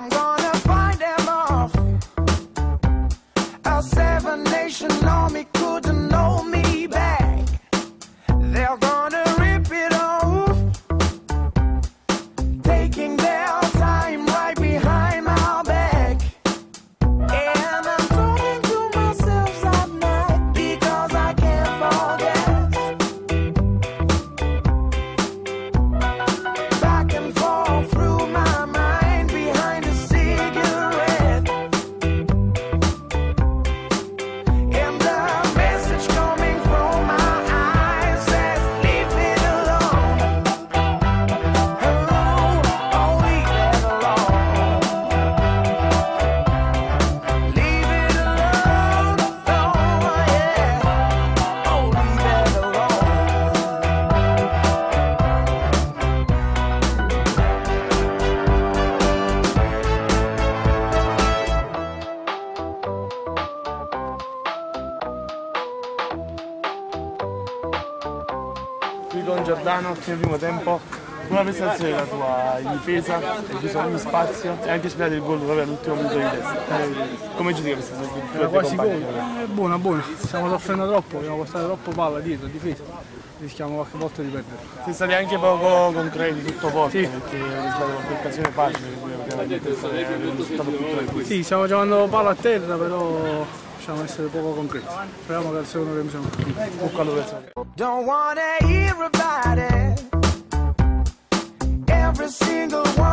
I'm gone. Qui con Giordano, fino al primo tempo, una prestazione della tua in difesa, hai chiuso ogni spazio e anche spiegato il gol proprio all'ultimo minuto di testa. Eh, Come giudichi questa? Era quasi gol. È buona, buona. Stiamo soffrendo troppo, abbiamo portato troppo palla dietro, difesa. Rischiamo qualche volta di perdere. Siete stati anche poco concreti, tutto forte, perché avete sbagliato qualche occasione facile, tranquillo. Sì, stiamo giocando palla a terra, però possiamo essere poco concreti. Speriamo che al secondo siamo insomma. Don't wanna hear about it. Every single one's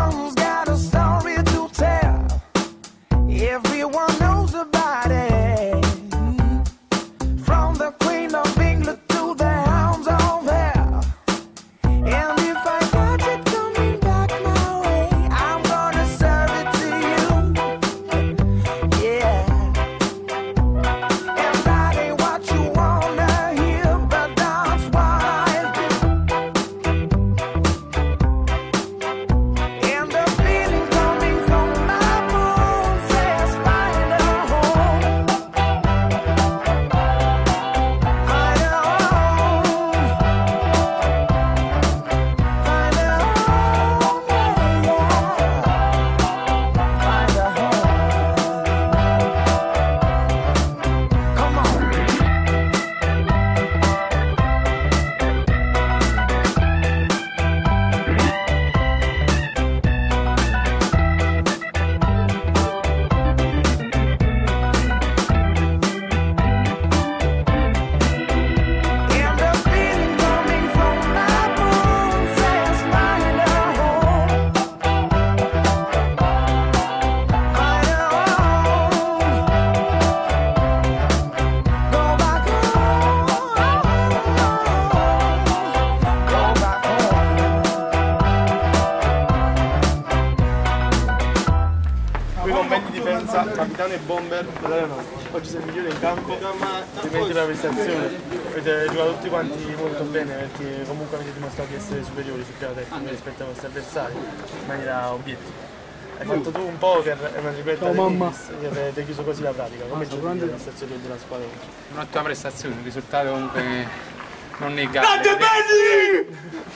Difesa, capitano e bomber. Oggi sei il migliore in campo, complimenti per la prestazione. Avete giocato tutti quanti molto bene perché comunque avete dimostrato di essere superiori sul piano tecnico rispetto ai vostri avversari in maniera obiettiva. Hai fatto tu un poker e una ripretta Ciao, di mamma. tennis e avete chiuso così la pratica. Come giudichi la prestazione della squadra? Un'ottima prestazione, un risultato comunque non negabile.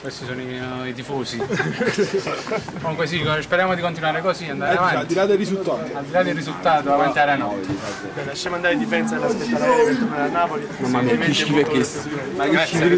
Questi sono i, i tifosi. comunque sì, speriamo di continuare così, andare Al avanti. di là del risultato. Al di là del risultato, avanti alla notte. Lasciamo andare in difesa e aspettare per tornare a Napoli. Mamma mia, che schifo è questo. Ma che schifo di